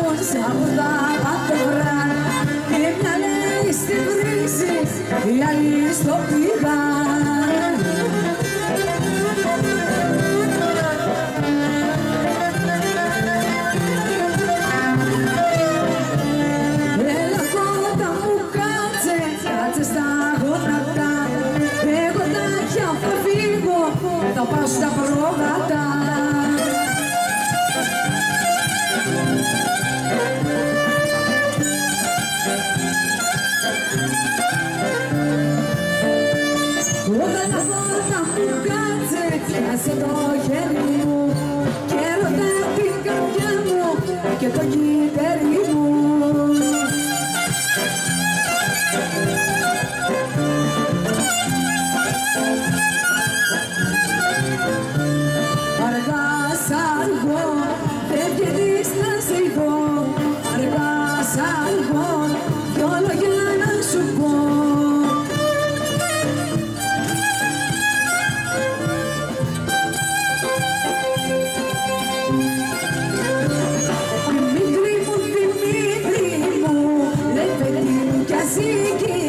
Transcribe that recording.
Τόσα οδά πάτε βράν λέει στη βρύση στο Έλα κότα μου κάτσε Κάτσε στα γόνατα Εγώ τα χιά θα φύγω Θα πάω στα πρόβατα Όταν αγώνα μου κάτσε, πιάσε το χέρι μου και ρωτά την καρδιά μου και το κυπέρι μου. Αργά σ' αργό, δεν βγαίνεις να σε δω Αργά σ' αργό, δυο λόγια να σου πω see